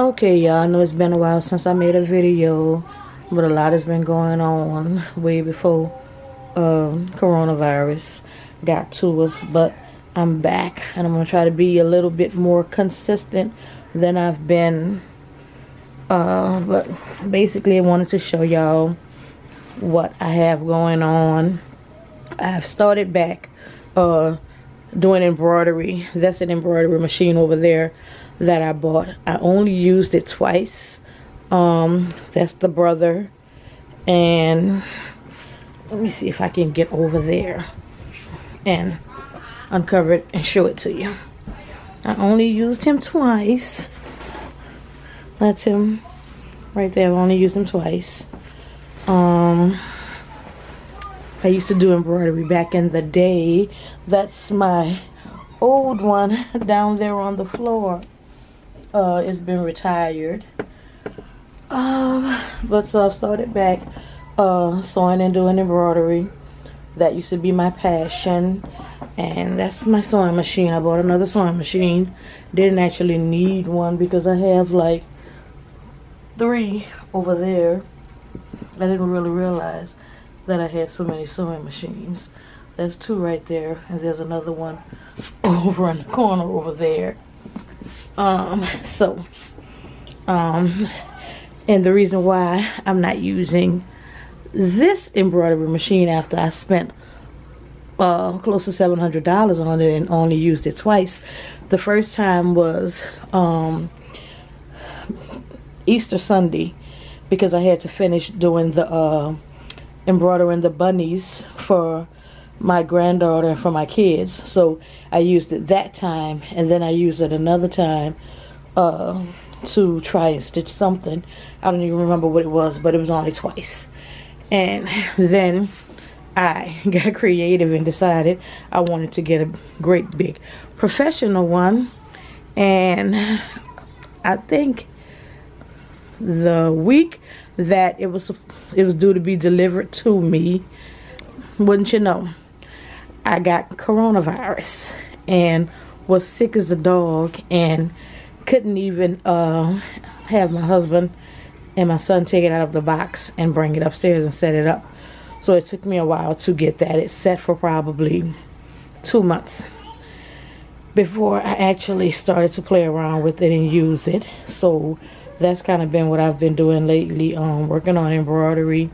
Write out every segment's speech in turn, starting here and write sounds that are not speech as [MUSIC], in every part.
Okay, y'all, I know it's been a while since I made a video, but a lot has been going on way before um, coronavirus got to us. But I'm back, and I'm to try to be a little bit more consistent than I've been. Uh, but basically, I wanted to show y'all what I have going on. I've started back uh, doing embroidery. That's an embroidery machine over there that I bought. I only used it twice. Um, that's the brother. And let me see if I can get over there and uncover it and show it to you. I only used him twice. That's him right there. I've only used him twice. Um, I used to do embroidery back in the day. That's my old one down there on the floor uh, it's been retired. Um, but so I've started back uh, sewing and doing embroidery. That used to be my passion. And that's my sewing machine. I bought another sewing machine. Didn't actually need one because I have like three over there. I didn't really realize that I had so many sewing machines. There's two right there, and there's another one [LAUGHS] over in the corner over there. Um, so, um, and the reason why I'm not using this embroidery machine after I spent uh, close to $700 on it and only used it twice. The first time was um, Easter Sunday because I had to finish doing the uh, embroidering the bunnies for my granddaughter and for my kids. So I used it that time, and then I used it another time uh, to try and stitch something. I don't even remember what it was, but it was only twice. And [LAUGHS] then I [LAUGHS] got creative and decided I wanted to get a great big professional one. And I think the week that it was it was due to be delivered to me, wouldn't you know, I got coronavirus and was sick as a dog and couldn't even uh, have my husband and my son take it out of the box and bring it upstairs and set it up. So it took me a while to get that. It set for probably two months before I actually started to play around with it and use it. So that's kind of been what I've been doing lately, um, working on embroidery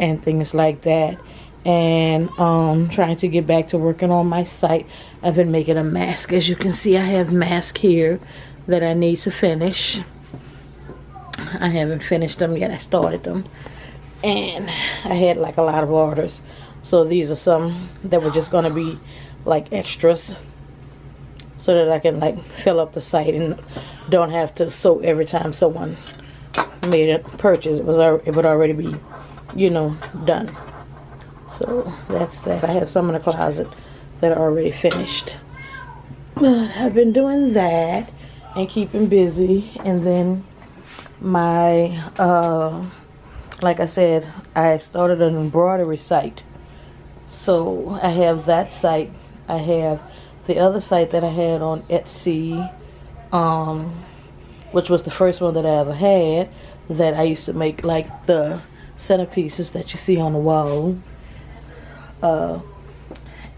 and things like that and um, trying to get back to working on my site. I've been making a mask. As you can see, I have mask here that I need to finish. I haven't finished them yet. I started them. And I had like a lot of orders. So these are some that were just going to be like extras. So that I can like fill up the site and don't have to sew every time someone made a purchase. It was it would already be, you know, done. So that's that. I have some in the closet that are already finished. But I've been doing that and keeping busy. And then my, uh, like I said, I started an embroidery site. So I have that site. I have the other site that I had on Etsy, um, which was the first one that I ever had, that I used to make like the centerpieces that you see on the wall uh,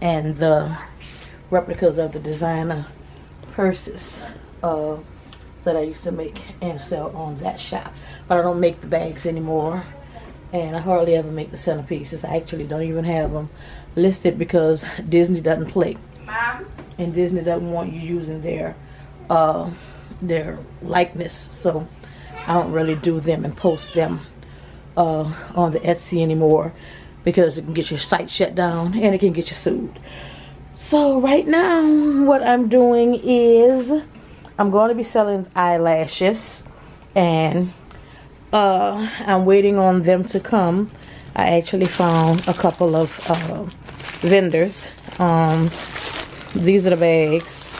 and the replicas of the designer purses uh, that I used to make and sell on that shop. But I don't make the bags anymore. And I hardly ever make the centerpieces. I actually don't even have them listed because Disney doesn't play. Mom? And Disney doesn't want you using their uh, their likeness. So I don't really do them and post them uh, on the Etsy anymore because it can get your site shut down and it can get you sued. So right now what I'm doing is I'm going to be selling eyelashes and uh, I'm waiting on them to come. I actually found a couple of uh, vendors. Um, these are the bags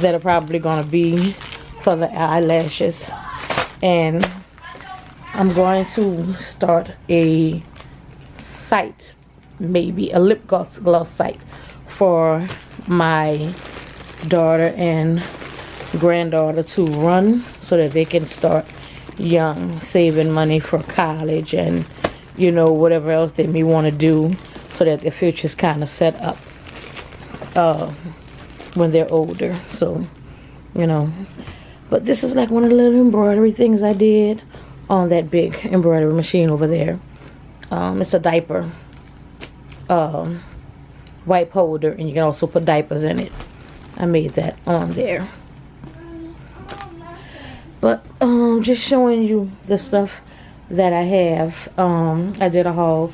that are probably going to be for the eyelashes and I'm going to start a site, maybe a lip gloss, gloss site for my daughter and granddaughter to run so that they can start young saving money for college and you know whatever else they may want to do so that their future is kind of set up uh, when they're older. So you know but this is like one of the little embroidery things I did on that big embroidery machine over there um, it's a diaper um, wipe holder and you can also put diapers in it. I made that on there. But um just showing you the stuff that I have. Um I did a haul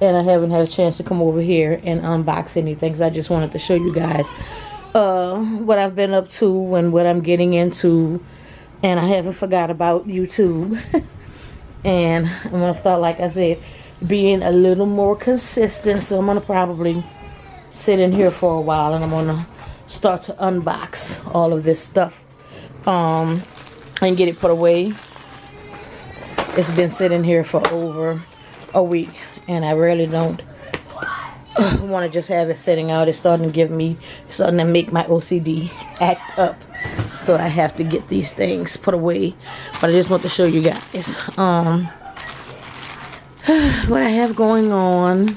and I haven't had a chance to come over here and unbox anything so I just wanted to show you guys uh what I've been up to and what I'm getting into. And I haven't forgot about YouTube. [LAUGHS] And I'm gonna start like I said being a little more consistent so I'm gonna probably sit in here for a while and I'm gonna start to unbox all of this stuff um, and get it put away. It's been sitting here for over a week and I really don't [SIGHS] want to just have it sitting out. It's starting to give me, starting to make my OCD act up. So I have to get these things put away. But I just want to show you guys um, [SIGHS] what I have going on.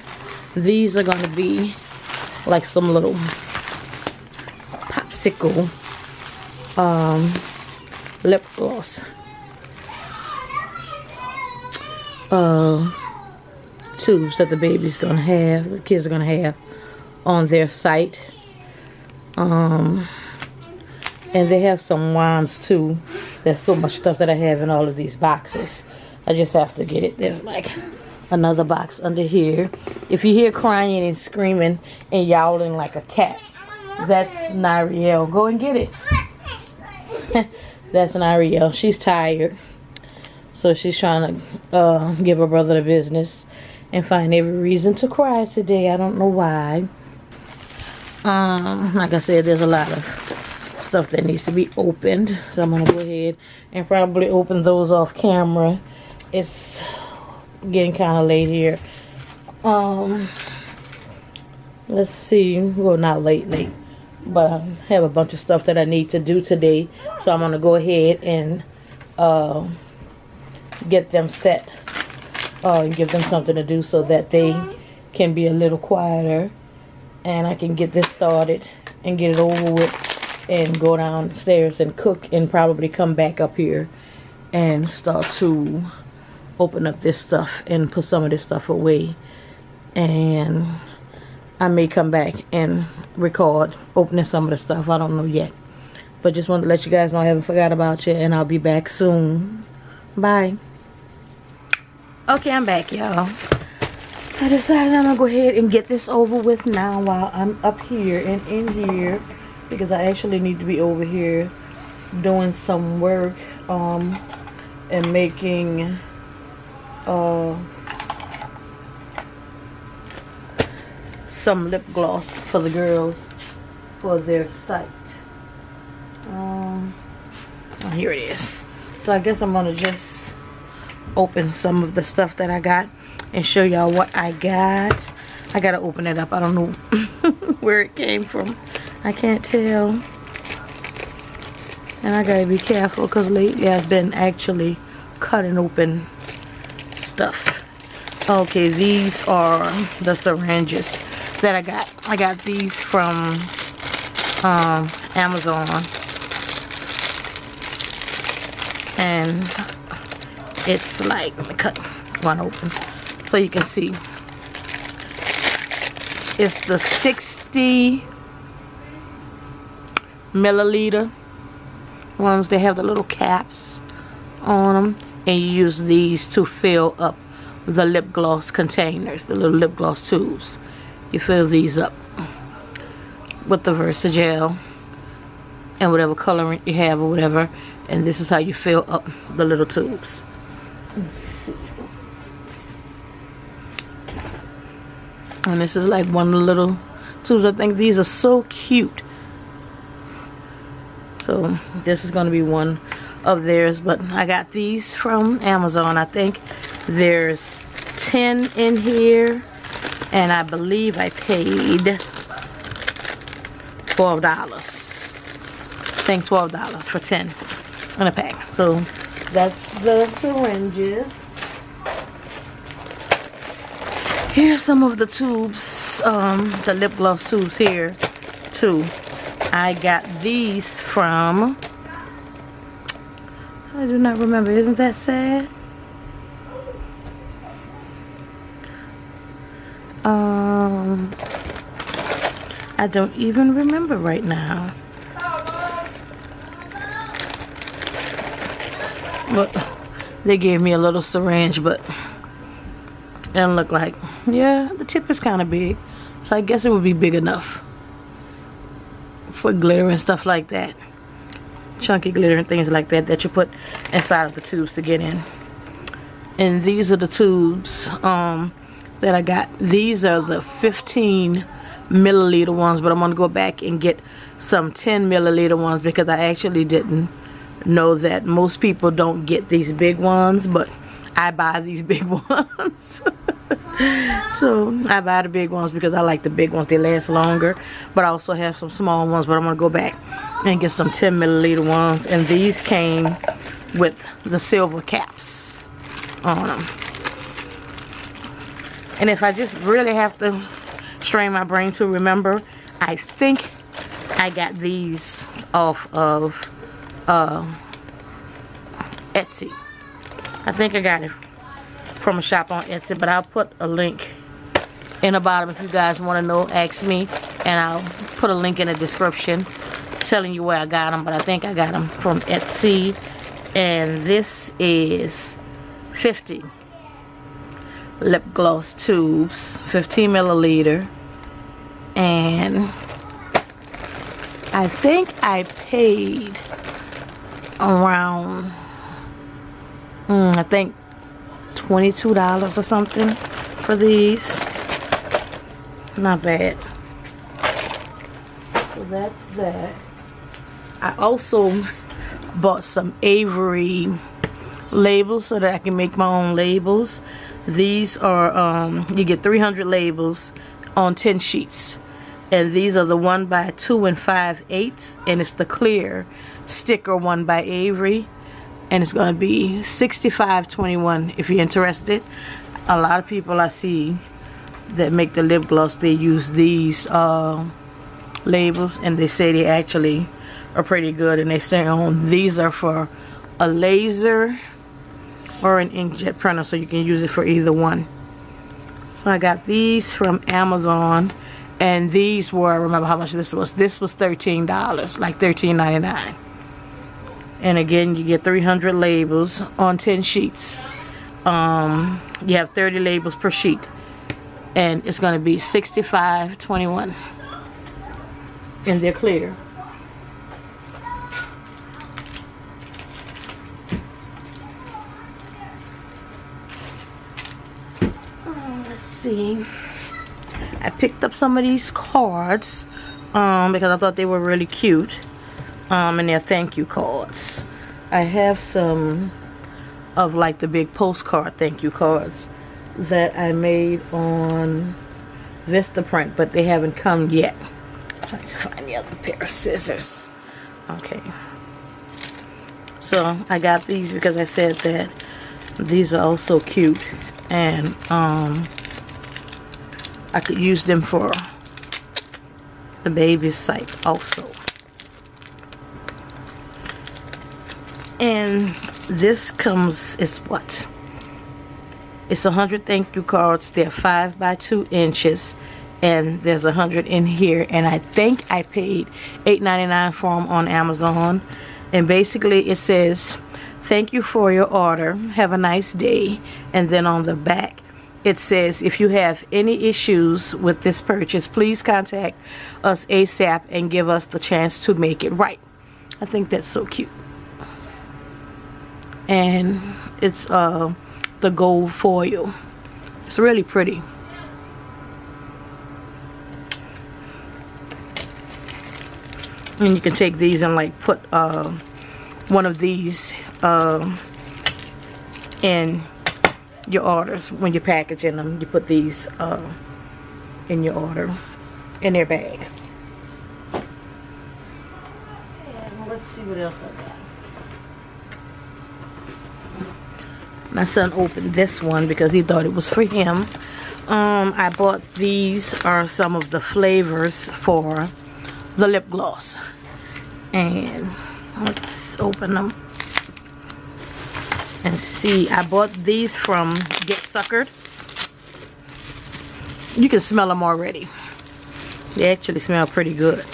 These are going to be like some little popsicle um, lip gloss. Uh, tubes that the baby's gonna have, the kids are gonna have on their site. Um, and they have some wands too. There's so much stuff that I have in all of these boxes. I just have to get it. There's like another box under here. If you hear crying and screaming and yowling like a cat, that's Nyrielle. Go and get it. [LAUGHS] that's Nyrielle. She's tired. So she's trying to uh, give her brother the business and find every reason to cry today. I don't know why. Um, like I said, there's a lot of stuff that needs to be opened. So I'm going to go ahead and probably open those off camera. It's getting kind of late here. Um, let's see. Well, not late, late. But I have a bunch of stuff that I need to do today. So I'm to go ahead and uh, get them set. Uh, and give them something to do so that they can be a little quieter. And I can get this started and get it over with. And go downstairs and cook and probably come back up here and start to open up this stuff and put some of this stuff away. And I may come back and record opening some of the stuff. I don't know yet. But just wanted to let you guys know I haven't forgot about you and I'll be back soon. Bye. Okay I'm back y'all. I decided I'm gonna go ahead and get this over with now while I'm up here and in here because I actually need to be over here doing some work um and making uh, some lip gloss for the girls for their site. Um, oh, here it is. So I guess I'm gonna just open some of the stuff that I got and show y'all what I got. I gotta open it up. I don't know [LAUGHS] where it came from. I can't tell. And I gotta be careful because lately I've been actually cutting open stuff. Okay, these are the syringes that I got. I got these from um, Amazon. And it's like, let me cut one open so you can see. It's the 60 milliliter ones. They have the little caps on them and you use these to fill up the lip gloss containers, the little lip gloss tubes. You fill these up with the Versagel and whatever colorant you have or whatever. And this is how you fill up the little tubes. And this is like one little tubes. I think these are so cute. So this is going to be one of theirs, but I got these from Amazon. I think there's 10 in here, and I believe I paid $12. think $12 for 10 in a pack. So that's the syringes. Here's some of the tubes, um, the lip gloss tubes here too. I got these from, I do not remember, isn't that sad? Um, I don't even remember right now. But they gave me a little syringe, but it doesn't look like. Yeah, the tip is kind of big, so I guess it would be big enough for glitter and stuff like that. Chunky glitter and things like that that you put inside of the tubes to get in. And these are the tubes um, that I got. These are the 15 milliliter ones, but I'm to go back and get some 10 milliliter ones because I actually didn't know that most people don't get these big ones, but I buy these [LAUGHS] big ones. [LAUGHS] so I buy the big ones because I like the big ones. They last longer. But I also have some small ones, but I'm going to go back and get some 10 milliliter ones. And these came with the silver caps on them. And if I just really have to strain my brain to remember, I think I got these off of uh, Etsy. I think I got it from a shop on Etsy, but I'll put a link in the bottom if you guys want to know, ask me, and I'll put a link in the description telling you where I got them, but I think I got them from Etsy, and this is 50 lip gloss tubes, 15 milliliter, and I think I paid around mm, I think $22 or something for these. Not bad. So that's that. I also bought some Avery labels so that I can make my own labels. These are um, you get 300 labels on 10 sheets. And these are the 1 by 2 and 5 eighths and it's the clear sticker one by Avery and it's going to be 65.21 if you're interested. A lot of people I see that make the lip gloss they use these uh, labels and they say they actually are pretty good and they say on these are for a laser or an inkjet printer so you can use it for either one. So I got these from Amazon and these were I remember how much this was. This was $13 like $13.99 and again you get 300 labels on 10 sheets. Um, you have 30 labels per sheet. And it's going to be 65.21 and they're clear. Oh, let's see. I picked up some of these cards um, because I thought they were really cute. Um, and they're thank you cards. I have some of like the big postcard thank you cards that I made on Vistaprint, but they haven't come yet. I'm trying to find the other pair of scissors. Okay. So I got these because I said that these are also cute and um, I could use them for the baby's site also. And this comes, it's what? It's a 100 thank you cards. They're 5 by 2 inches. And there's a 100 in here. And I think I paid $8.99 for them on Amazon. And basically it says, thank you for your order. Have a nice day. And then on the back, it says if you have any issues with this purchase please contact us ASAP and give us the chance to make it right I think that's so cute and it's uh, the gold foil. It's really pretty. And you can take these and like put uh, one of these uh, in your orders when you're packaging them. You put these uh, in your order in their bag. And let's see what else I got. My son opened this one because he thought it was for him. Um, I bought these are some of the flavors for the lip gloss. And let's open them and see. I bought these from Get Suckered. You can smell them already. They actually smell pretty good.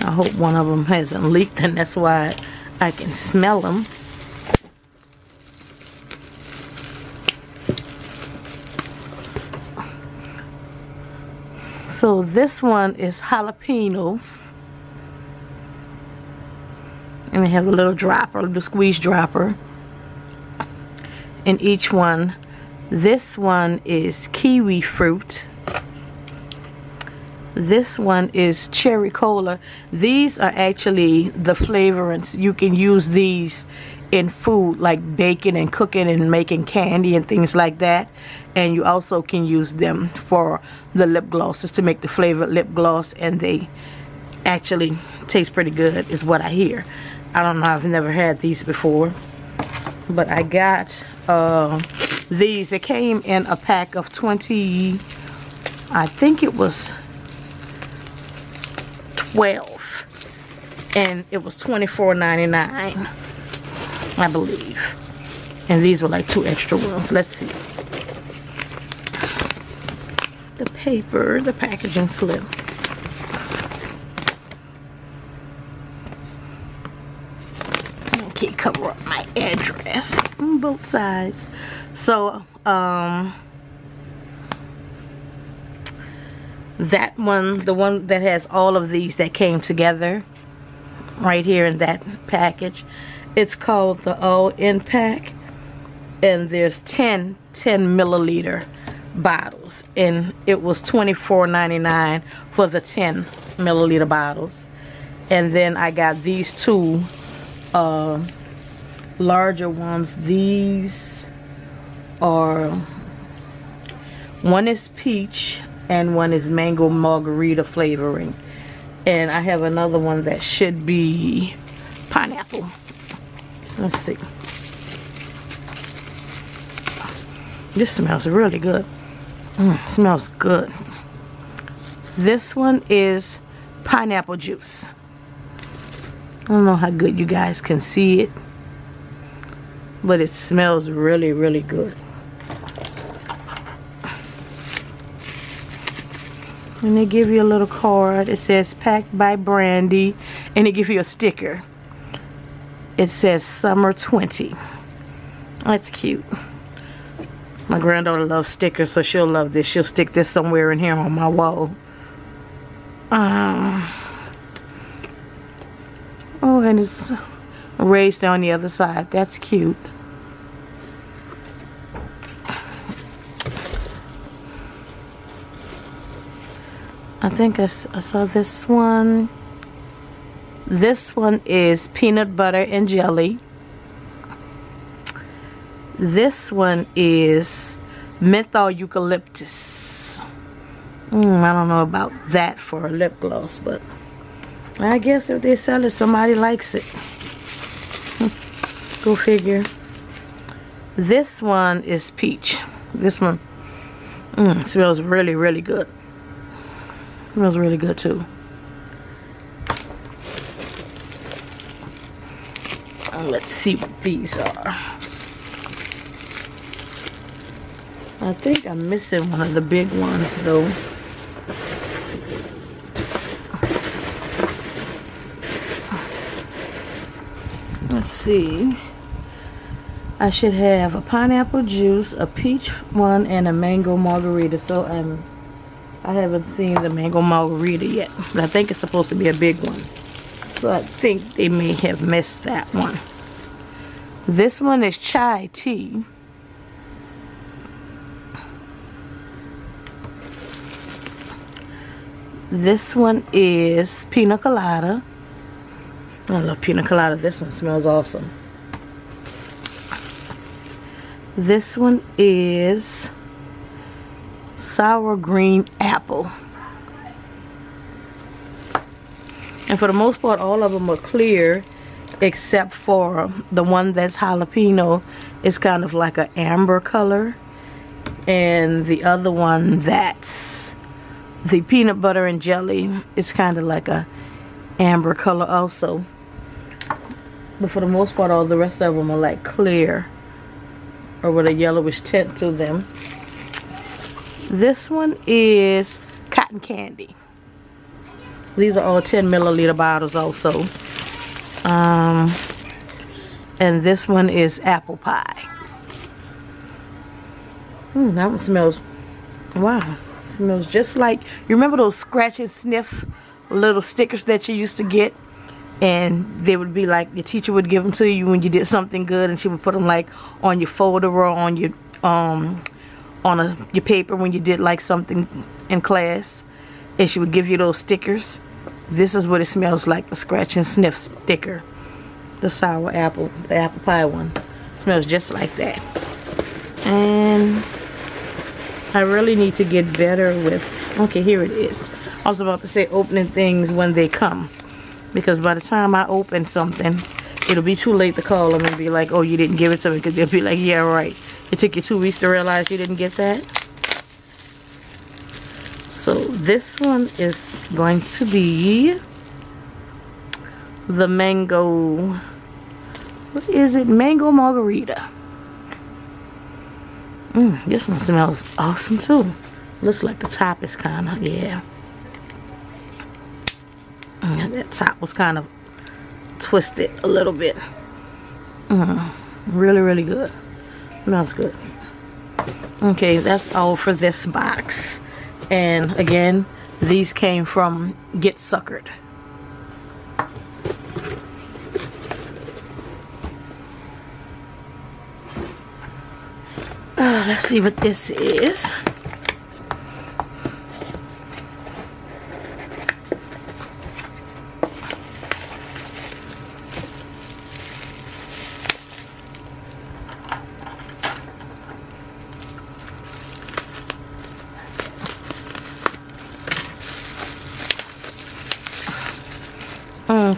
I hope one of them hasn't leaked and that's why I can smell them. So this one is jalapeno. And they have a little dropper, the squeeze dropper in each one. This one is kiwi fruit. This one is cherry cola. These are actually the flavorants. You can use these in food like baking and cooking and making candy and things like that. And you also can use them for the lip glosses to make the flavored lip gloss and they actually taste pretty good is what I hear. I don't know, I've never had these before. But I got uh, these. It came in a pack of 20, I think it was 12 and it was $24.99 I believe. And these were like two extra ones. Let's see. The paper the packaging slip. Okay cover up my address. On both sides. So um that one the one that has all of these that came together right here in that package. It's called the in pack and there's 10 10 milliliter bottles and it was $24.99 for the 10 milliliter bottles. And then I got these two uh, larger ones. These are one is peach and one is mango margarita flavoring. And I have another one that should be pineapple. Let's see. This smells really good. Mm, smells good. This one is pineapple juice. I don't know how good you guys can see it but it smells really really good and they give you a little card. It says packed by brandy and they give you a sticker. It says summer 20 that's cute. My granddaughter loves stickers so she'll love this. She'll stick this somewhere in here on my wall. Um, oh and it's raised on the other side. That's cute I think I, I saw this one. This one is peanut butter and jelly. This one is menthol eucalyptus. Mm, I don't know about that for a lip gloss, but I guess if they sell it, somebody likes it. [LAUGHS] Go figure. This one is peach. This one mm, smells really, really good. Smells really good too. Uh, let's see what these are. I think I'm missing one of the big ones though. Let's see. I should have a pineapple juice, a peach one, and a mango margarita. So I'm I haven't seen the mango margarita yet. But I think it's supposed to be a big one. So I think they may have missed that one. This one is chai tea. This one is pina colada. I love pina colada. This one smells awesome. This one is sour green apple. And for the most part, all of them are clear except for the one that's jalapeno is kind of like an amber color. And the other one that's the peanut butter and jelly is kind of like a amber color also. But for the most part, all the rest of them are like clear or with a yellowish tint to them. This one is cotton candy. These are all 10 milliliter bottles also. Um, and this one is apple pie. Mm, that one smells, wow, smells just like, you remember those scratch and sniff little stickers that you used to get? And they would be like, your teacher would give them to you when you did something good and she would put them like on your folder or on your, um, on a, your paper when you did like something in class. And she would give you those stickers. This is what it smells like, the scratch and sniff sticker. The sour apple, the apple pie one. smells just like that. And I really need to get better with, okay, here it is. I was about to say opening things when they come. Because by the time I open something, it'll be too late to call them and be like, oh, you didn't give it to me. Because they'll be like, yeah, right. It took you two weeks to realize you didn't get that. So this one is going to be the mango, what is it? Mango margarita. Mm, this one smells awesome too. Looks like the top is kind of, yeah. Mm, that top was kind of twisted a little bit. Mm, really, really good. Smells good. Okay, that's all for this box. And again, these came from Get Suckered. Uh, let's see what this is.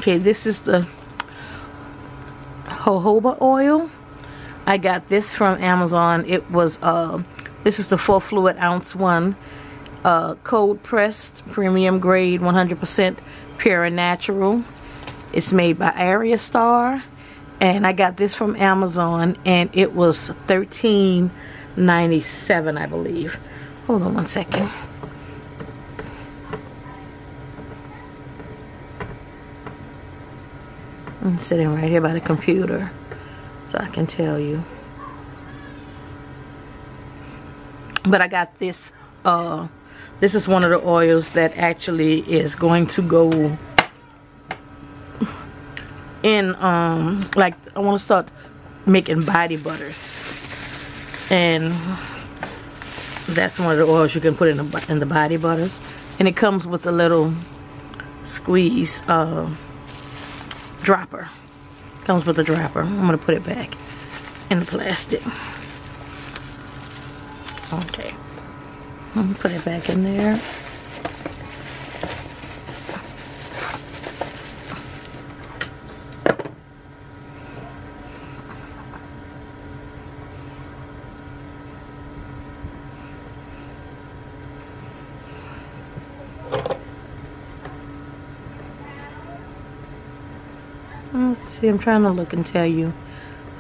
Okay, this is the jojoba oil. I got this from Amazon. It was, uh, this is the full fluid ounce one. Uh, cold pressed, premium grade, 100% pure and natural. It's made by Aria Starr. And I got this from Amazon and it was $13.97, I believe. Hold on one second. I'm sitting right here by the computer so I can tell you. But I got this, uh, this is one of the oils that actually is going to go in, um, like, I want to start making body butters. And that's one of the oils you can put in the, in the body butters. And it comes with a little squeeze, uh, dropper. Comes with a dropper. I'm going to put it back in the plastic. Okay. I'm going to put it back in there. Let's see, I'm trying to look and tell you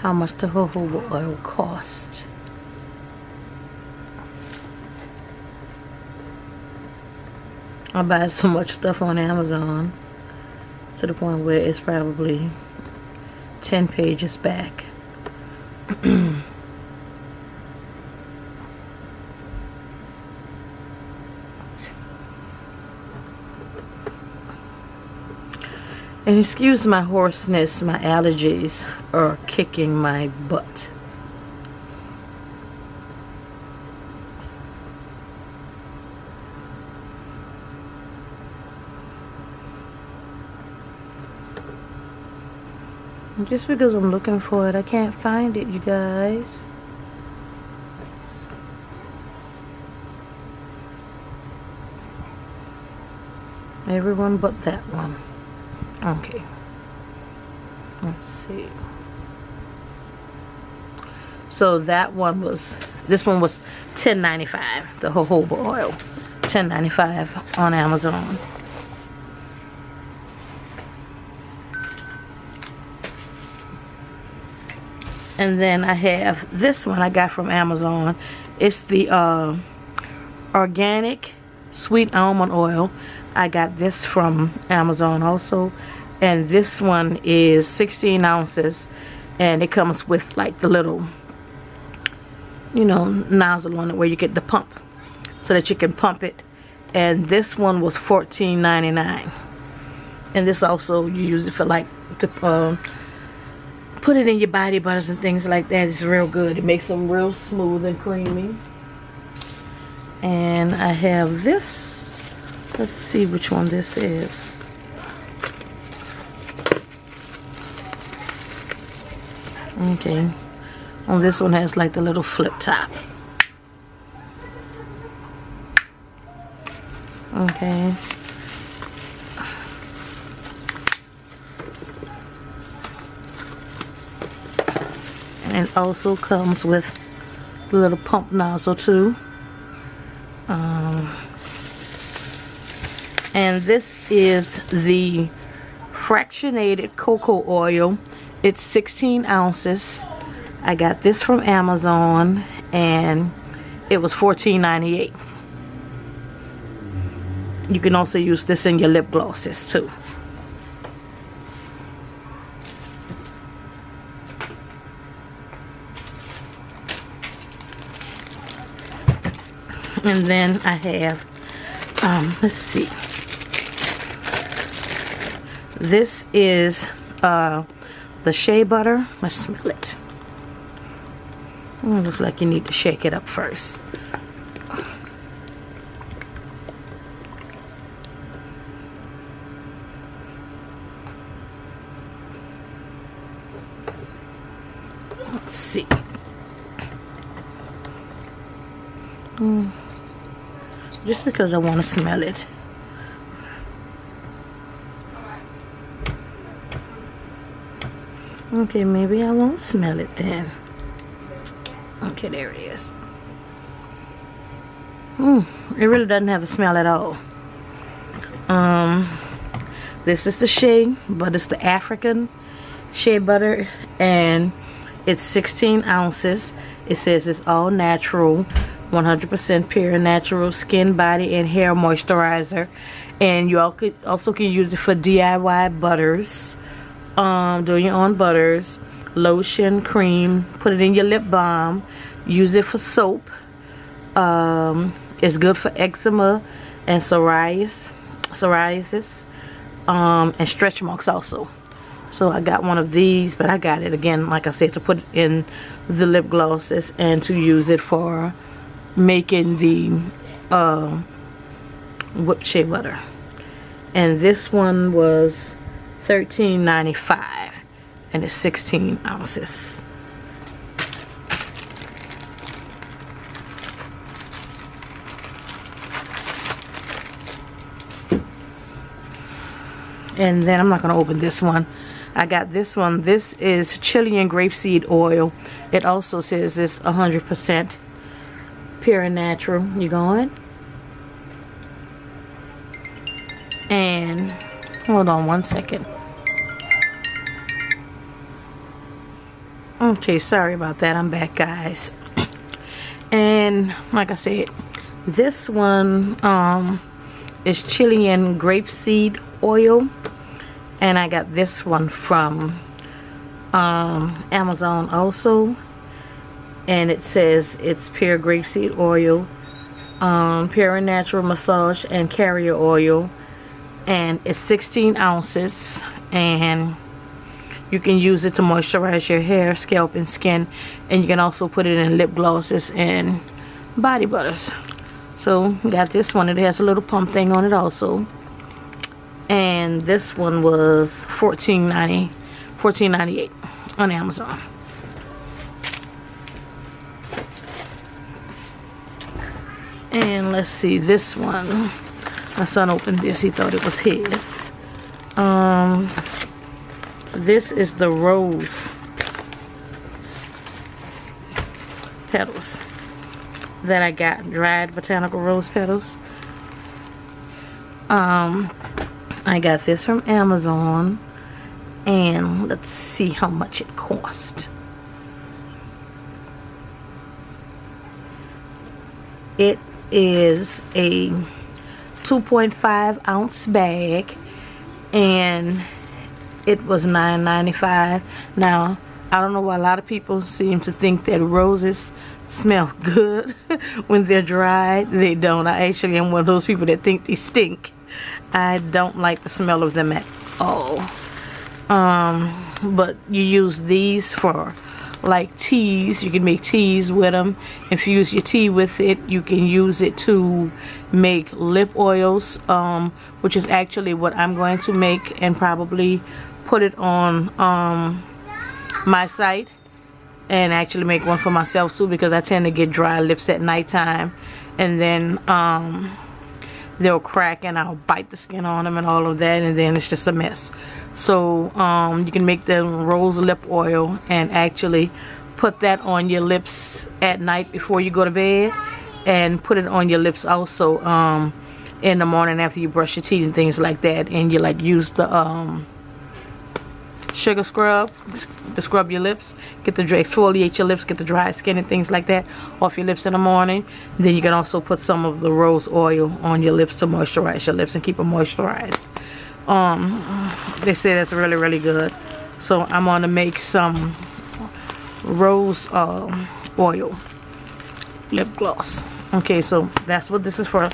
how much the jojoba oil cost. I buy so much stuff on Amazon to the point where it's probably 10 pages back. [CLEARS THROAT] And excuse my hoarseness, my allergies are kicking my butt. Just because I'm looking for it, I can't find it, you guys. Everyone but that one. Okay. Let's see. So that one was, this one was $10.95, the jojoba oil. $10.95 on Amazon. And then I have this one I got from Amazon. It's the uh, organic sweet almond oil. I got this from Amazon also. And this one is 16 ounces. And it comes with like the little, you know, nozzle on it where you get the pump. So that you can pump it. And this one was $14.99. And this also, you use it for like, to uh, put it in your body butters and things like that. It's real good. It makes them real smooth and creamy. And I have this. Let's see which one this is. Okay. On this one has like the little flip top. Okay. and also comes with little pump nozzle too and this is the fractionated cocoa oil. It's 16 ounces. I got this from Amazon and it was $14.98 you can also use this in your lip glosses too. And then I have um, let's see this is uh, the shea butter. Let's smell it. Mm, looks like you need to shake it up first. Let's see. Mm. Just because I want to smell it. Okay, maybe I won't smell it then. Okay, there it is. Mm, it really doesn't have a smell at all. Um, this is the shea, but it's the African shea butter, and it's 16 ounces. It says it's all natural 100% pure natural skin, body, and hair moisturizer. And you all could also can use it for DIY butters, um, doing your own butters, lotion, cream. Put it in your lip balm. Use it for soap. Um, it's good for eczema and psoriasis, psoriasis, um, and stretch marks also. So I got one of these, but I got it again, like I said, to put in the lip glosses and to use it for making the uh, whipped shea butter and this one was $13.95 and it's 16 ounces and then I'm not going to open this one I got this one this is Chilean grapeseed oil it also says this 100% pure and natural. You going? And hold on one second. Okay, sorry about that. I'm back, guys. [CLEARS THROAT] And like I said, this one um, is Chilean grapeseed oil. And I got this one from um, Amazon also and it says it's pure grapeseed oil um, pure and natural massage and carrier oil and it's 16 ounces and you can use it to moisturize your hair scalp and skin and you can also put it in lip glosses and body butters. So got this one it has a little pump thing on it also. And this one was 14.90 14.98 on Amazon. And let's see, this one. My son opened this. He thought it was his. Um, this is the rose petals that I got, dried botanical rose petals. Um, I got this from Amazon and let's see how much it cost. It is a 2.5 ounce bag and it was $9.95 now I don't know why a lot of people seem to think that roses smell [LAUGHS] good when they're dried. They don't. I actually am one of those people that think they stink. I don't like the smell of them at all. Um, but you use these for like teas you can make teas with them infuse your tea with it. You can use it to make lip oils um, which is actually what I'm going to make and probably put it on um, my site and actually make one for myself too because I tend to get dry lips at nighttime. And then um, they'll crack and I'll bite the skin on them and all of that and then it's just a mess so um, you can make the rose lip oil and actually put that on your lips at night before you go to bed and put it on your lips also um, in the morning after you brush your teeth and things like that. And you like use the um, sugar scrub to scrub your lips get the exfoliate your lips get the dry skin and things like that off your lips in the morning. Then you can also put some of the rose oil on your lips to moisturize your lips and keep them moisturized um they say that's really really good. So I'm gonna make some rose uh, oil lip gloss. Okay so that's what this is for.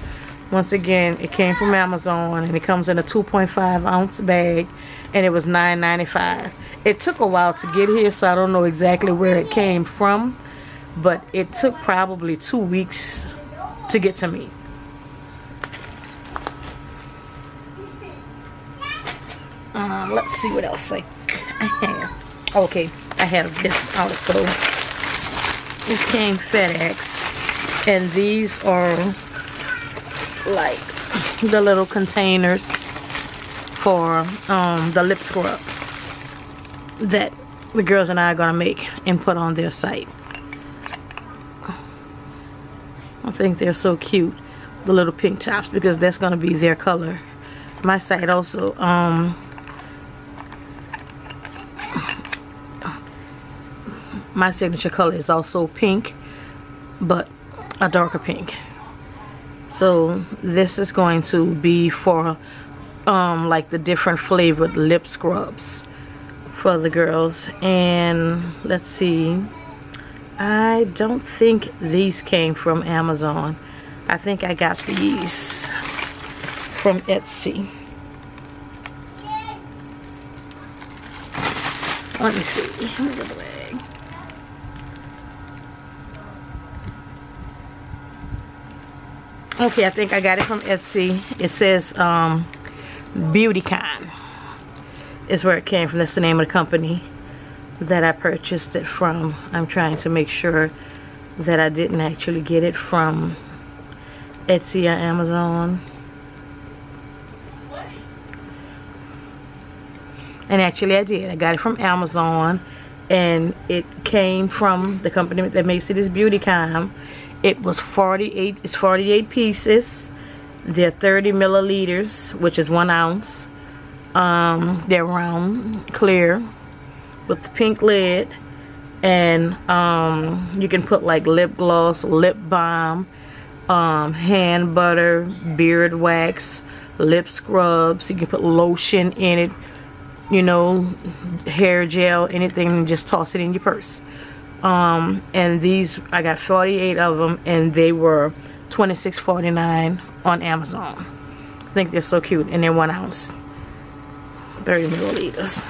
Once again it came from Amazon and it comes in a 2.5 ounce bag and it was $9.95 it took a while to get here so I don't know exactly where it came from but it took probably two weeks to get to me um, let's see what else I, I have okay I have this also this came FedEx and these are like the little containers for um, the lip scrub that the girls and I are gonna make and put on their site. I think they're so cute, the little pink tops, because that's gonna be their color. My site also, um, my signature color is also pink, but a darker pink. So this is going to be for um, like the different flavored lip scrubs for the girls. And let's see I don't think these came from Amazon. I think I got these from Etsy. Let me see Okay, I think I got it from Etsy. It says um, Beautycon is where it came from. That's the name of the company that I purchased it from. I'm trying to make sure that I didn't actually get it from Etsy or Amazon. And actually I did. I got it from Amazon and it came from the company that makes it is Beautycon it was 48 it's 48 pieces. They're 30 milliliters which is one ounce. Um, they're round clear with the pink lid. And um, you can put like lip gloss lip balm um, hand butter beard wax lip scrubs. You can put lotion in it you know hair gel anything and just toss it in your purse um, and these I got 48 of them and they were 26.49 on Amazon. I think they're so cute and they're one ounce. 30 milliliters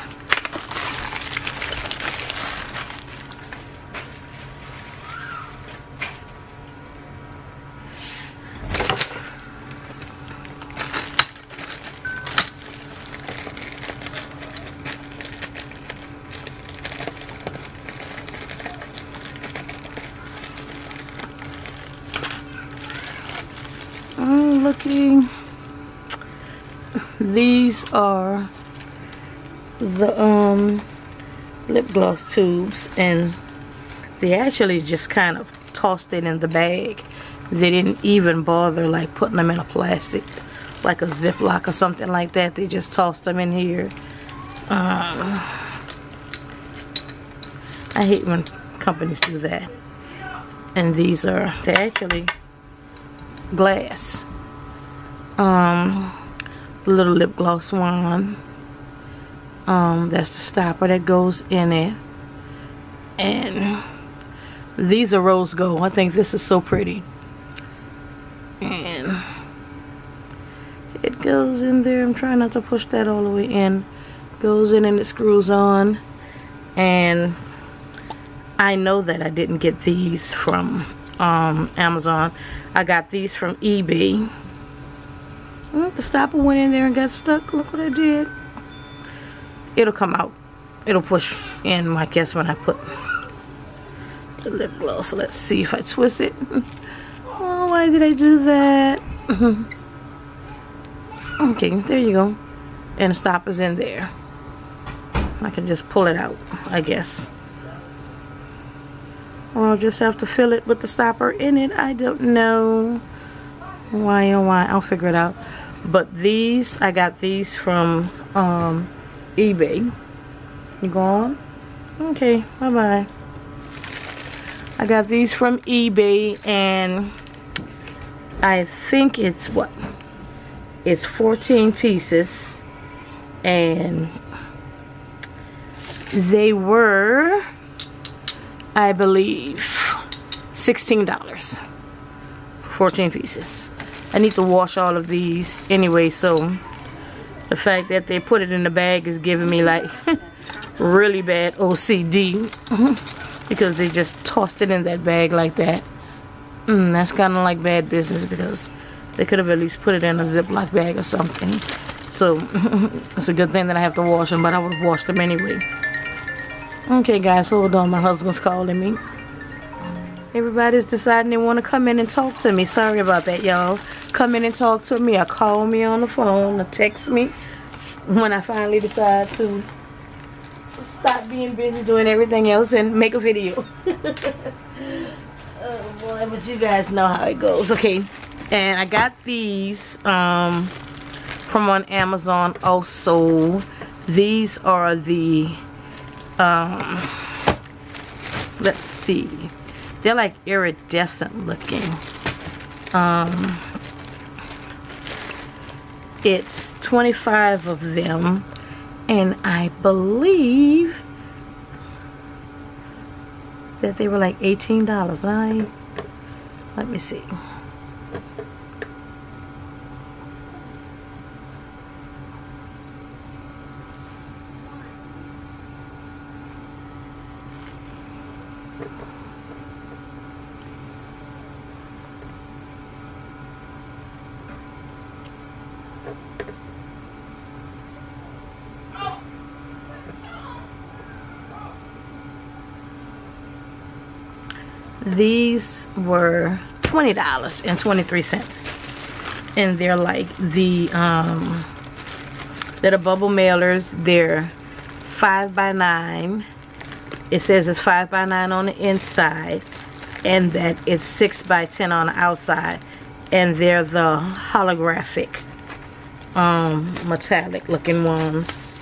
these are the um, lip gloss tubes and they actually just kind of tossed it in the bag. They didn't even bother like putting them in a plastic like a Ziploc or something like that. They just tossed them in here. Um, I hate when companies do that. And these are, they're actually glass. Um, little lip gloss one. Um, that's the stopper that goes in it. And these are rose gold. I think this is so pretty. And it goes in there. I'm trying not to push that all the way in. Goes in and it screws on. And I know that I didn't get these from um, Amazon. I got these from eBay. The stopper went in there and got stuck. Look what I did. It'll come out. It'll push in, I guess, when I put the lip gloss. Let's see if I twist it. [LAUGHS] Oh, why did I do that? [LAUGHS] okay, there you go. And the stopper's in there. I can just pull it out, I guess. Or I'll just have to fill it with the stopper in it. I don't know why or why. I'll figure it out. But these, I got these from um, eBay. You gone? Okay, bye-bye. I got these from eBay and I think it's what? It's 14 pieces and they were I believe $16 14 pieces I need to wash all of these anyway so the fact that they put it in the bag is giving me like [LAUGHS] really bad OCD [LAUGHS] because they just tossed it in that bag like that mm, that's kind of like bad business because they could have at least put it in a Ziploc bag or something so [LAUGHS] it's a good thing that I have to wash them but I would have washed them anyway Okay guys, hold on. My husband's calling me. Everybody's deciding they want to come in and talk to me. Sorry about that, y'all. Come in and talk to me or call me on the phone or text me when I finally decide to stop being busy doing everything else and make a video. [LAUGHS] oh boy, but you guys know how it goes. Okay, and I got these um, from on Amazon also. These are the um, let's see they're like iridescent looking um, it's 25 of them and I believe that they were like $18 I let me see these were $20.23 and they're like the um bubble mailers. They're five by nine. It says it's five by nine on the inside and that it's six by ten on the outside. And they're the holographic um metallic looking ones.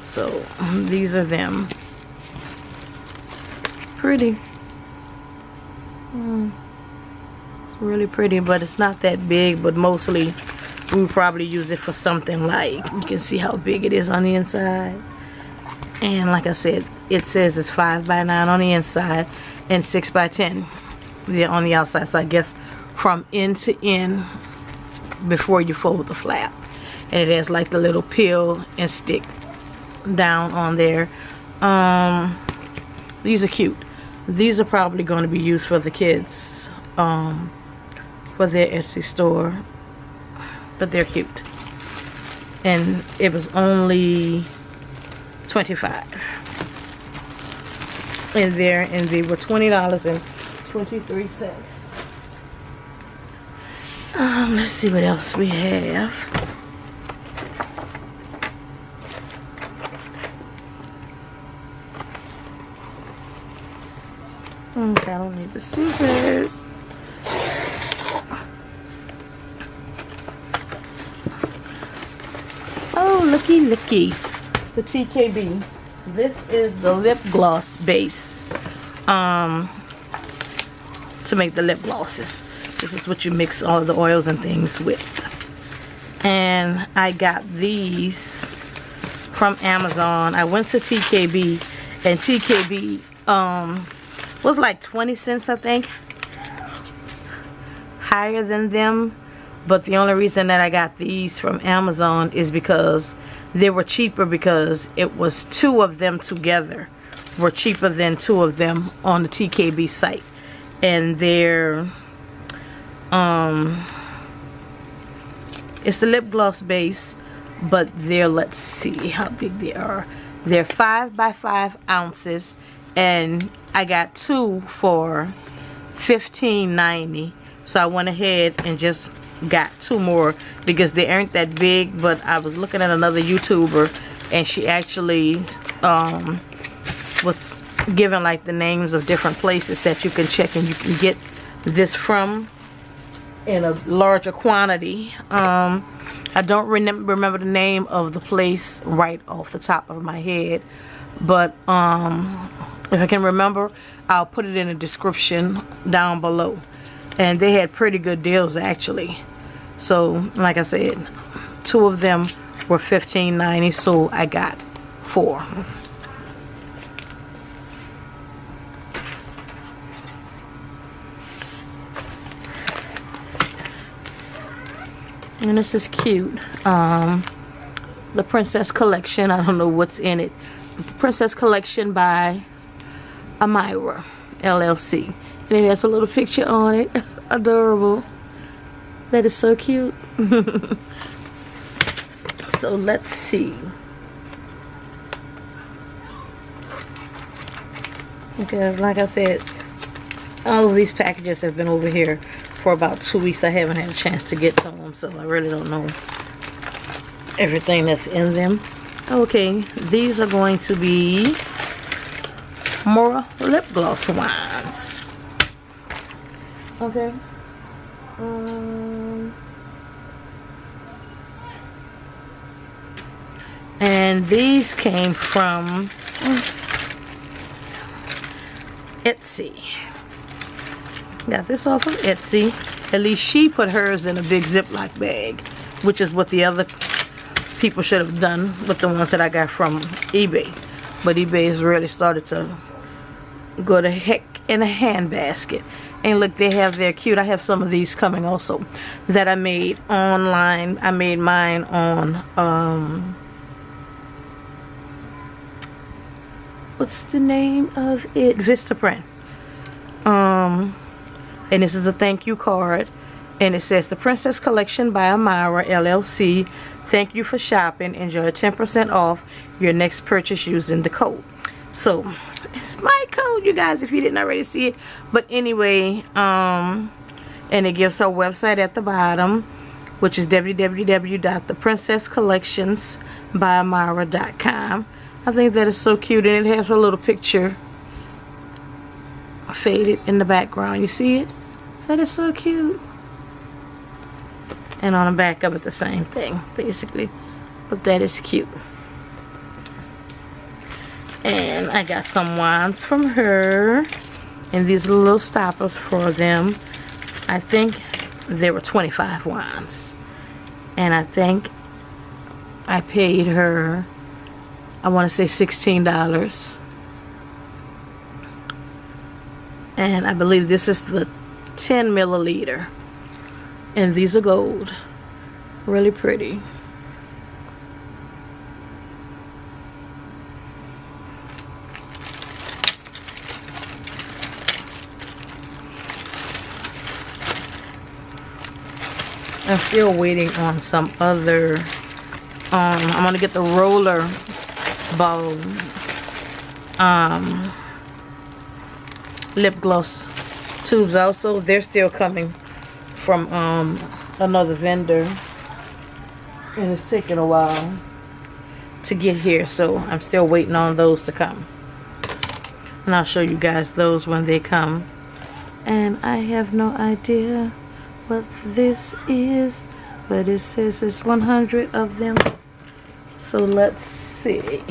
So these are them. Pretty Mm. Really pretty, but it's not that big, but mostly we probably use it for something like, you can see how big it is on the inside. And like I said, it says it's 5 by 9 on the inside and 6 by 10 on the outside. So I guess from end to end before you fold the flap. And it has like the little peel and stick down on there. Um, these are cute. These are probably going to be used for the kids um, for their Etsy store. But they're cute. And it was only 25 in there and they were $20.23. Um, let's see what else we have. I don't need the scissors. Oh, looky, looky. The TKB. This is the lip gloss base. Um, to make the lip glosses. This is what you mix all the oils and things with. And I got these from Amazon. I went to TKB and TKB um, was like 20 cents I think. Higher than them but the only reason that I got these from Amazon is because they were cheaper because it was two of them together were cheaper than two of them on the TKB site. And they're um it's the lip gloss base but they're let's see how big they are. They're five by five ounces and I got two for $15.90 so I went ahead and just got two more because they aren't that big but I was looking at another YouTuber and she actually um, was giving like the names of different places that you can check and you can get this from in a larger quantity. Um, I don't remember the name of the place right off the top of my head but um, if I can remember I'll put it in the description down below. And they had pretty good deals actually. So like I said two of them were $15.90 so I got four. And this is cute. Um, the princess collection. I don't know what's in it. The princess collection by Amira LLC and it has a little picture on it. [LAUGHS] Adorable. That is so cute. [LAUGHS] So let's see. Because like I said all of these packages have been over here for about two weeks. I haven't had a chance to get to them so I really don't know everything that's in them. Okay these are going to be more lip gloss wands okay. Um, and these came from Etsy. Got this off of Etsy. At least she put hers in a big Ziploc bag which is what the other people should have done with the ones that I got from eBay. But eBay has really started to go to heck in a handbasket. And look they have their cute. I have some of these coming also that I made online. I made mine on um what's the name of it? Vistaprint. Um and this is a thank you card. And it says the Princess Collection by Amira LLC thank you for shopping. Enjoy 10% off your next purchase using the code. So it's my code you guys if you didn't already see it. But anyway um and it gives her website at the bottom which is www.theprincesscollectionsbyamira.com I think that is so cute and it has her little picture faded in the background. You see it? That is so cute. And on the back of it the same thing basically. But that is cute and I got some wands from her. And these little stoppers for them. I think there were 25 wands and I think I paid her I want to say $16 and I believe this is the 10 milliliter. And these are gold. Really pretty I'm still waiting on some other um I'm gonna get the roller ball um lip gloss tubes also. They're still coming from um another vendor. And it's taking a while to get here so I'm still waiting on those to come. And I'll show you guys those when they come. And I have no idea what this is but it says it's 100 of them. So let's see.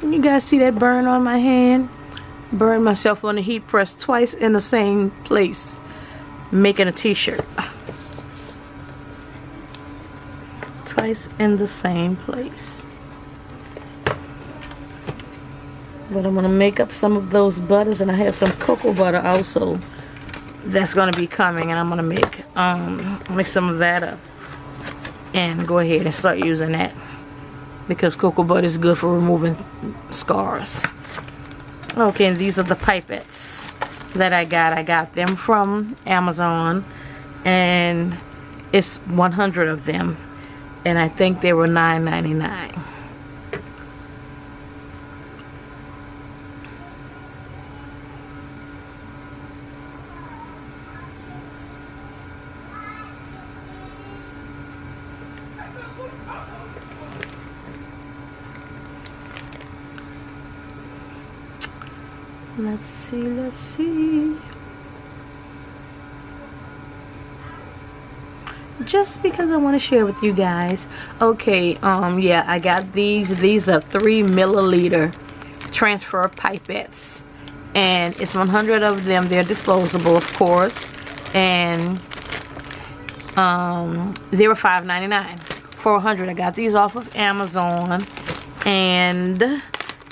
You guys see that burn on my hand? Burned myself on the heat press twice in the same place. Making a t-shirt. Twice in the same place but I'm gonna make up some of those butters and I have some cocoa butter also that's gonna be coming and I'm gonna make um mix some of that up and go ahead and start using that because cocoa butter is good for removing scars. Okay and these are the pipettes that I got. I got them from Amazon and it's 100 of them and I think they were $9.99 Let's see, let's see. Just because I want to share with you guys. Okay, um, yeah, I got these. These are three milliliter transfer pipettes. And it's 100 of them. They're disposable, of course. And um, they were $5.99 for 100. I got these off of Amazon. And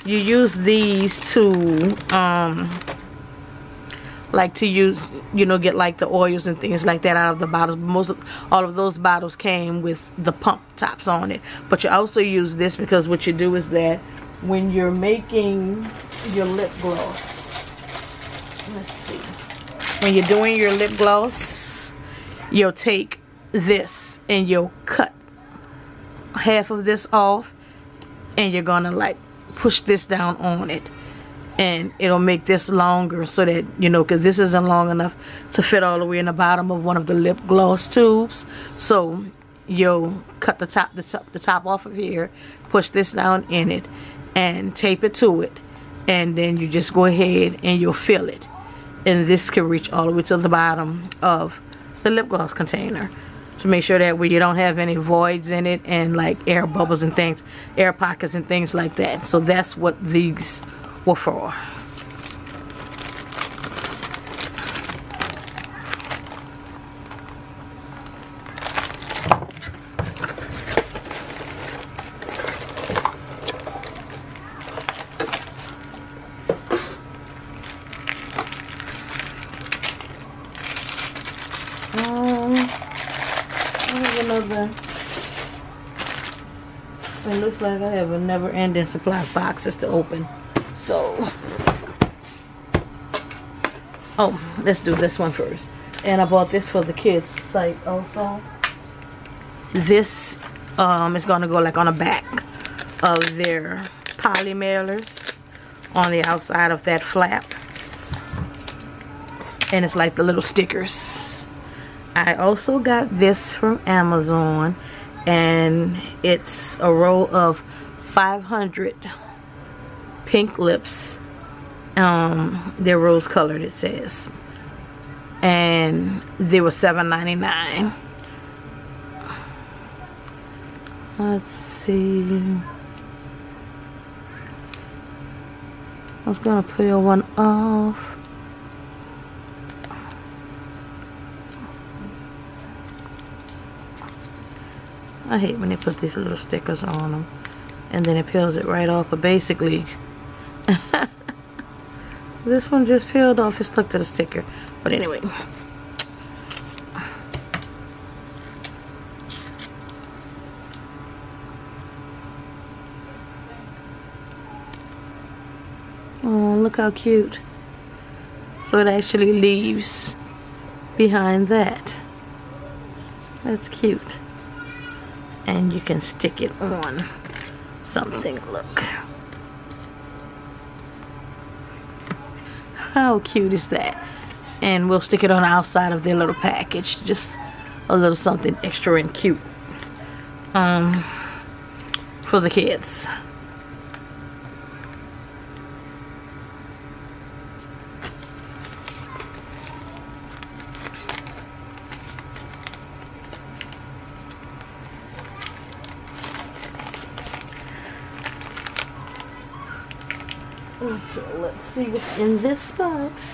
you use these to um like to use you know get like the oils and things like that out of the bottles. Most of, all of those bottles came with the pump tops on it. But you also use this because what you do is that when you're making your lip gloss let's see. When you're doing your lip gloss you'll take this and you'll cut half of this off and you're gonna like push this down on it. And it'll make this longer so that you know because this isn't long enough to fit all the way in the bottom of one of the lip gloss tubes. So you'll cut the top the top the top off of here push this down in it and tape it to it. And then you just go ahead and you'll fill it. And this can reach all the way to the bottom of the lip gloss container to make sure that we don't have any voids in it and like air bubbles and things, air pockets and things like that. So that's what these were for. another it looks like I have a never-ending supply of boxes to open. So oh let's do this one first. And I bought this for the kids site also. This um, is gonna go like on the back of their poly mailers on the outside of that flap. And it's like the little stickers. I also got this from Amazon and it's a roll of 500 pink lips um they're rose colored it says. And they were $7.99 let's see. I was gonna peel one off. I hate when they put these little stickers on them and then it peels it right off but basically [LAUGHS] this one just peeled off. It stuck to the sticker. But anyway. Oh look how cute. So it actually leaves behind that. That's cute. And you can stick it on something look. How cute is that? And we'll stick it on the outside of their little package. Just a little something extra and cute. Um, for the kids in this box.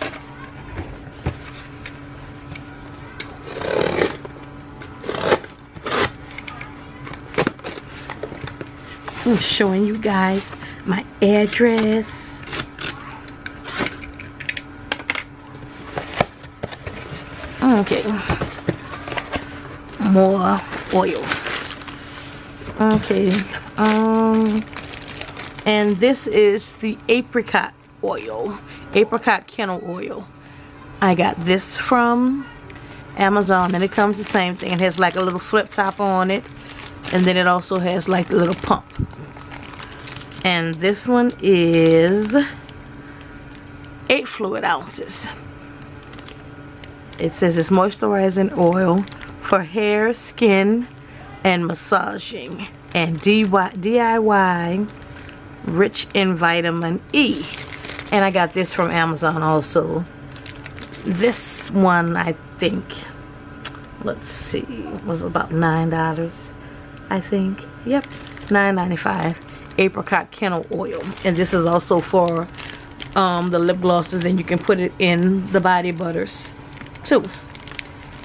I'm showing you guys my address. Okay. More oil. Okay. Um and this is the apricot oil. Apricot kernel oil. I got this from Amazon and it comes the same thing. It has like a little flip top on it and then it also has like a little pump and this one is eight fluid ounces it says it's moisturizing oil for hair skin and massaging and DIY rich in vitamin E and I got this from Amazon also. This one I think let's see was about nine dollars I think. Yep nine ninety five apricot kernel oil. And this is also for um, the lip glosses and you can put it in the body butters too.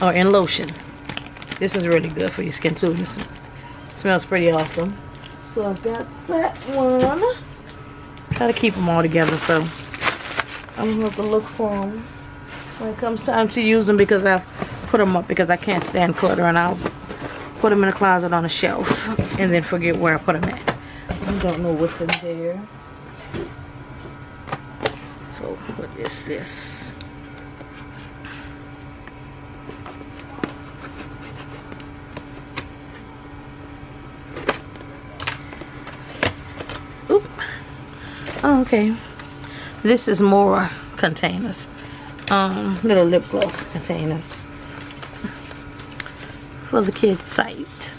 Or in lotion. This is really good for your skin too. This smells pretty awesome. So I've got that one try to keep them all together so I'm gonna have to look for them when it comes time to use them because I've put them up because I can't stand clutter and I'll put them in a closet on a shelf and then forget where I put them at I don't know what's in there. So what is this? Oh, okay. This is more containers. Um, little lip gloss containers. For the kids site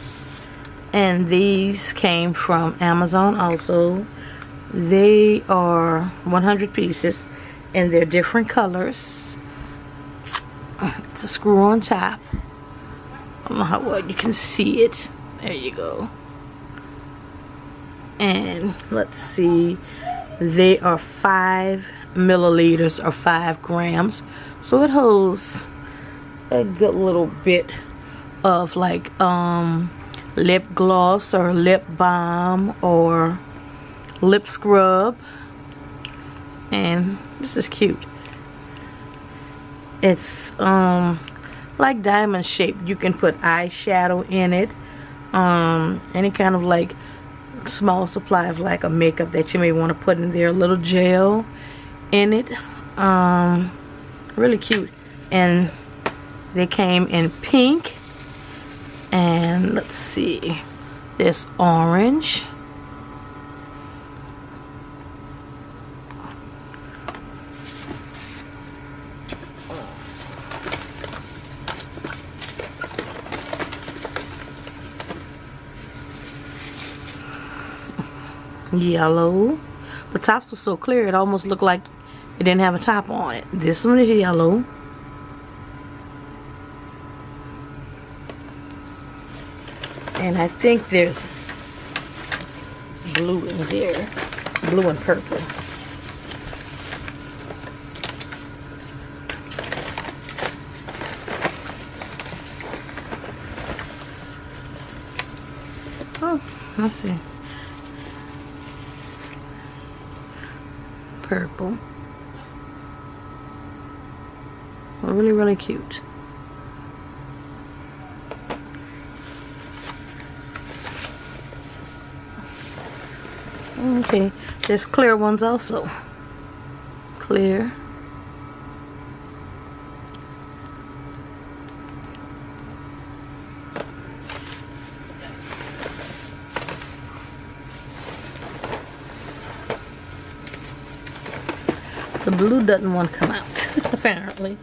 and these came from Amazon also. They are 100 pieces and they're different colors. It's a screw on top. I don't know how well you can see it. There you go. And let's see they are five milliliters or five grams. So it holds a good little bit of like um lip gloss or lip balm or lip scrub. And this is cute. It's um like diamond shaped you can put eyeshadow in it um any kind of like small supply of like a makeup that you may want to put in there a little gel in it um really cute. And they came in pink and let's see this orange yellow. The tops were so clear it almost looked like it didn't have a top on it. This one is yellow. And I think there's blue in there. Blue and purple. Oh let's see purple really really cute Okay, there's clear ones also. Clear. Blue doesn't want to come out, [LAUGHS] apparently.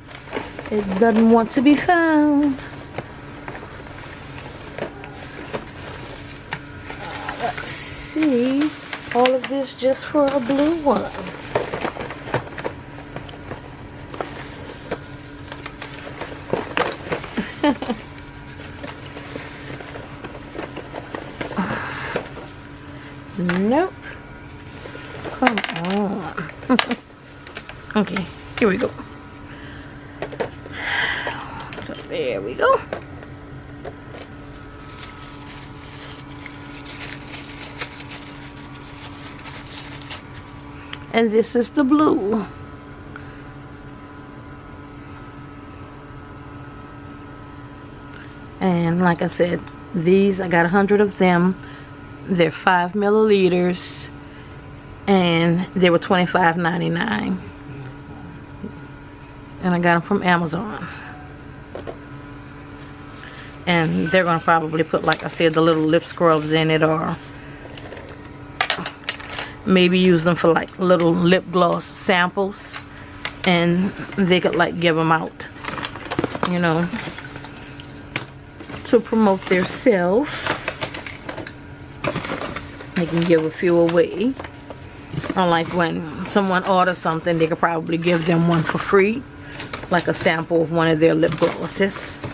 It doesn't want to be found. Uh, let's see all of this just for a blue one. nope. Come on. Okay, here we go. So there we go. And this is the blue. And like I said, these, I got a hundred of them. They're five milliliters and they were $25.99 and I got them from Amazon. And they're gonna probably put like I said the little lip scrubs in it or maybe use them for like little lip gloss samples. And they could like give them out you know to promote their self. They can give a few away. Or like when someone orders something, they could probably give them one for free. Like a sample of one of their lip glosses.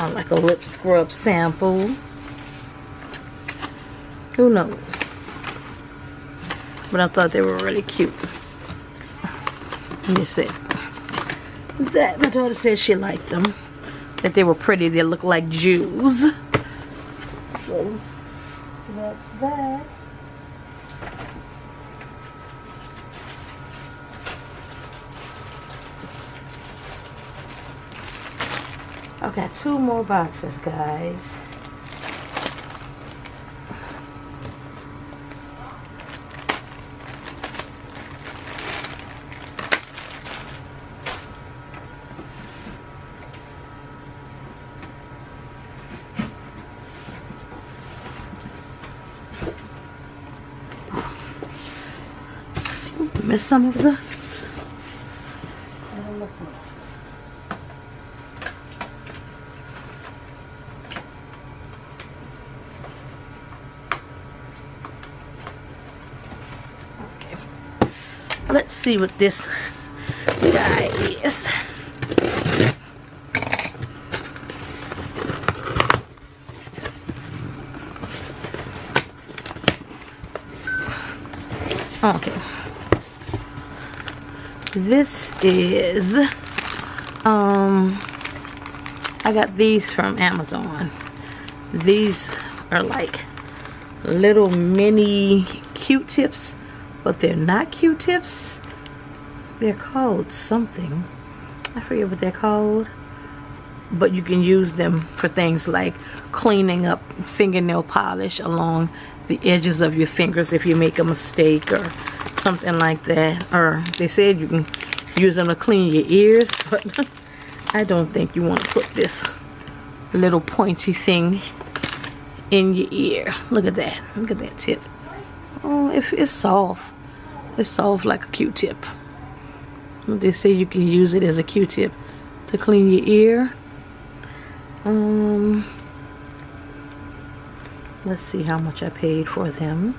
Or like a lip scrub sample. Who knows? But I thought they were really cute. Let me see. That my daughter said she liked them. That they were pretty. They look like Jews. So that's that. I've got two more boxes, guys. miss some of the Okay. Let's see what this guy is. Okay. This is um I got these from Amazon. These are like little mini q-tips but they're not q-tips they're called something. I forget what they're called but you can use them for things like cleaning up fingernail polish along the edges of your fingers if you make a mistake or something like that. Or they said you can use them to clean your ears [LAUGHS] but I don't think you want to put this little pointy thing in your ear. Look at that. Look at that tip. Oh if it's soft. It's soft like a q-tip they say you can use it as a q-tip to clean your ear. Um let's see how much I paid for them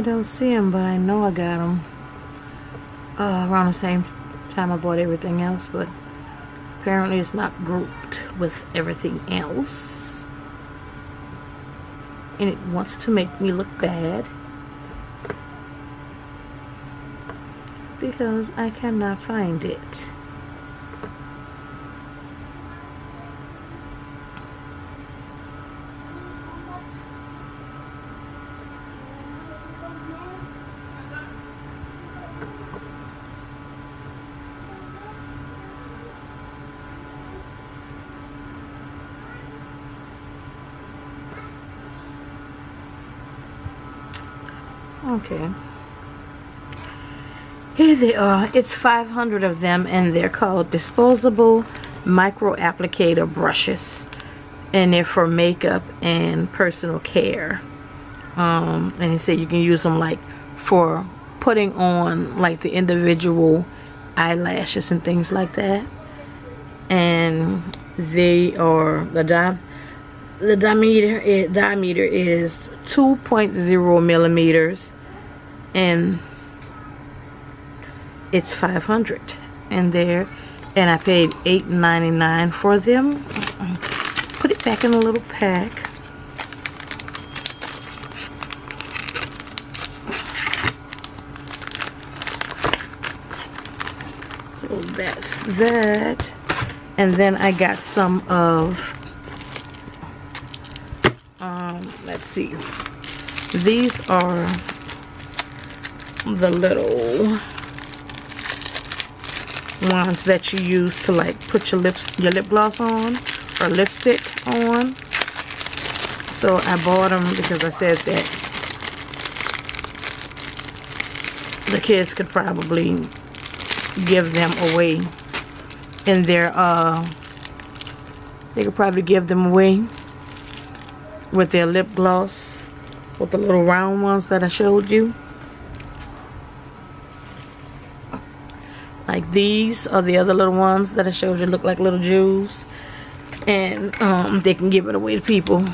I don't see them, but I know I got them uh, around the same time I bought everything else, but apparently it's not grouped with everything else. And it wants to make me look bad. Because I cannot find it. Okay. Here they are. It's 500 of them and they're called disposable micro applicator brushes. And they're for makeup and personal care. Um, and he said you can use them like for putting on like the individual eyelashes and things like that. And they are the di the diameter is, diameter is 2.0 millimeters and it's 500 and there and I paid $8.99 for them. Put it back in a little pack. So that's that. And then I got some of um, let's see. These are the little ones that you use to like put your lips your lip gloss on or lipstick on. So I bought them because I said that the kids could probably give them away in their uh they could probably give them away with their lip gloss with the little round ones that I showed you like these are the other little ones that I showed you look like little jewels. And um, they can give it away to people.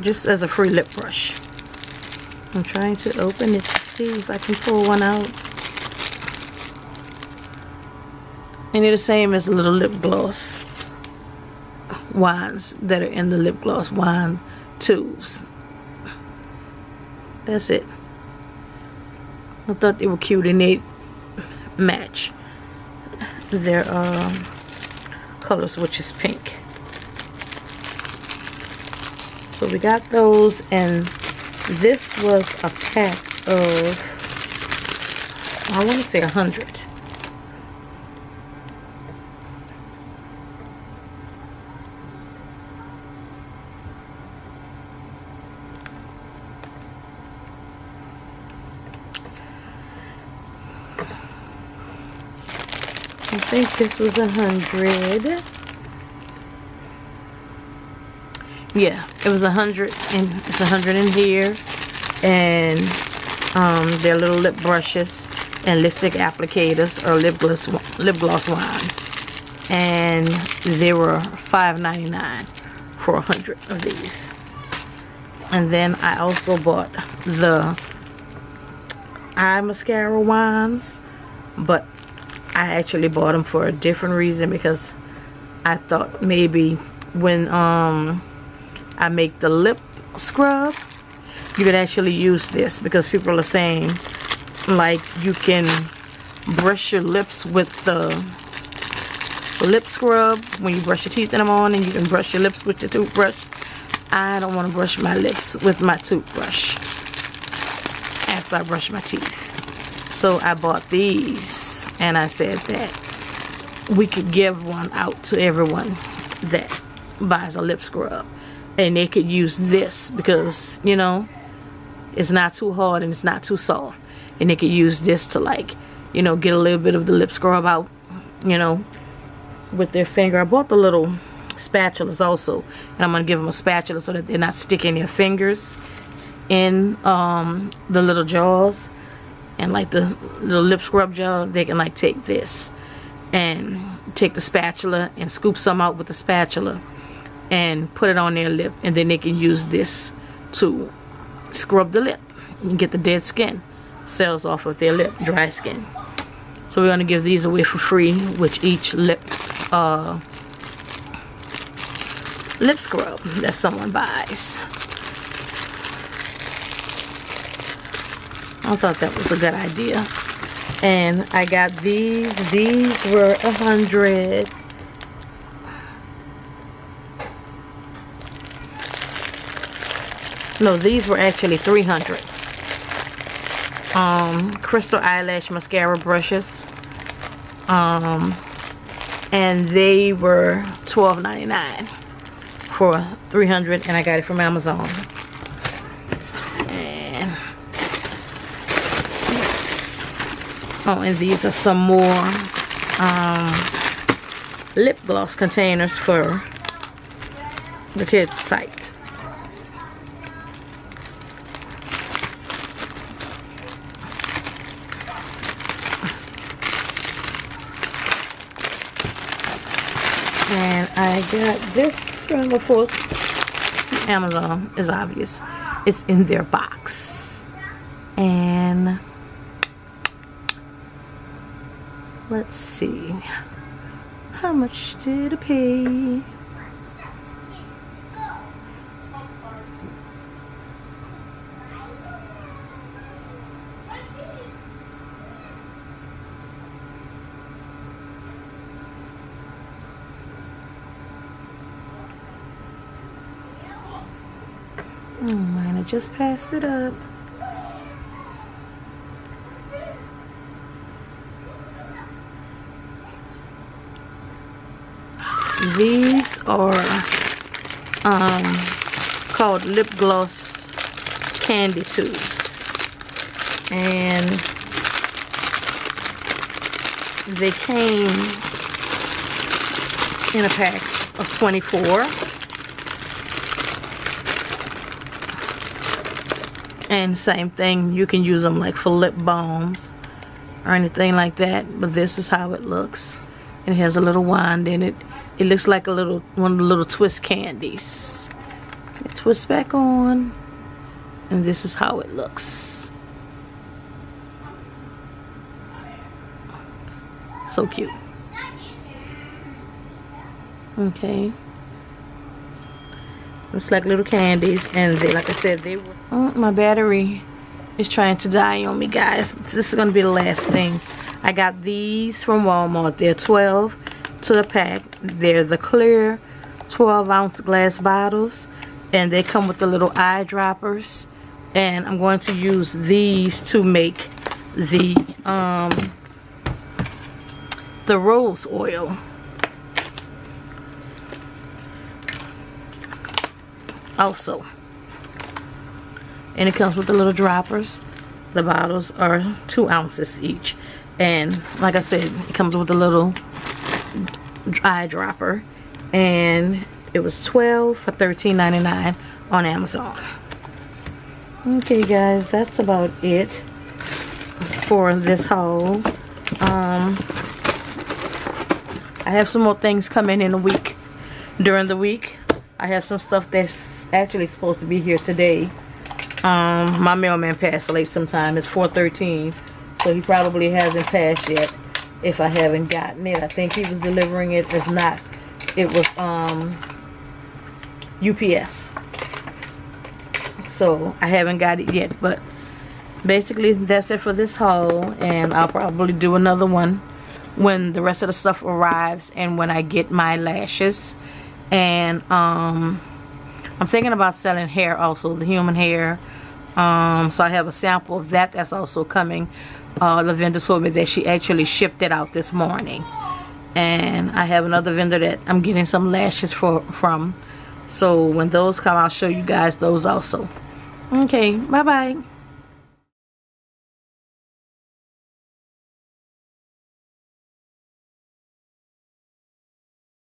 Just as a free lip brush. I'm trying to open it to see if I can pull one out. And they're the same as the little lip gloss wands that are in the lip gloss wand tubes. That's it I thought they were cute and they match their um, colors, which is pink. So we got those, and this was a pack of, I want to say 100. I think this was a hundred. Yeah, it was a hundred and it's a hundred in here. And um, they're little lip brushes and lipstick applicators or lip gloss lip gloss wands. And they were $5.99 for a hundred of these. And then I also bought the eye mascara wands, but I actually bought them for a different reason because I thought maybe when um I make the lip scrub you could actually use this because people are saying like you can brush your lips with the lip scrub when you brush your teeth in the morning. You can brush your lips with your toothbrush. I don't want to brush my lips with my toothbrush after I brush my teeth so I bought these and I said that we could give one out to everyone that buys a lip scrub. And they could use this because, you know, it's not too hard and it's not too soft. And they could use this to like, you know, get a little bit of the lip scrub out, you know, with their finger. I bought the little spatulas also. And I'm going to give them a spatula so that they're not sticking their fingers in um, the little jaws and like the little lip scrub gel they can like take this and take the spatula and scoop some out with the spatula and put it on their lip and then they can use this to scrub the lip and get the dead skin cells off of their lip dry skin. So we're going to give these away for free which each lip uh, lip scrub that someone buys I thought that was a good idea. And I got these. These were a hundred. No, these were actually 300. Um, crystal eyelash mascara brushes. Um, and they were $12.99 for 300 and I got it from Amazon. Oh, and these are some more um, lip gloss containers for the kids' site. And I got this from, of course, Amazon is obvious. It's in their box. And let's see. How much did I pay? Oh man, I just passed it up. These are um, called lip gloss candy tubes. And they came in a pack of 24. and same thing you can use them like for lip balms or anything like that but this is how it looks it has a little wand in it it looks like a little one of the little twist candies. It twists back on and this is how it looks. So cute. Okay. It's like little candies and they like I said they were oh, my battery is trying to die on me guys. This is gonna be the last thing. I got these from Walmart. They're 12 to the pack. They're the clear 12 ounce glass bottles and they come with the little eyedroppers. And I'm going to use these to make the um the rose oil. Also and it comes with the little droppers. The bottles are two ounces each. And like I said it comes with a little eyedropper and it was 12 for $13.99 on Amazon okay guys that's about it for this haul um, I have some more things coming in a week during the week I have some stuff that's actually supposed to be here today. Um, my mailman passed late sometime. It's 413. So he probably hasn't passed yet if I haven't gotten it. I think he was delivering it. If not, it was um, UPS. So I haven't got it yet. But basically that's it for this haul. And I'll probably do another one when the rest of the stuff arrives and when I get my lashes. And um I'm thinking about selling hair also, the human hair. Um, so I have a sample of that that's also coming. Uh, the vendor told me that she actually shipped it out this morning. And I have another vendor that I'm getting some lashes for from. So when those come, I'll show you guys those also. Okay, bye-bye.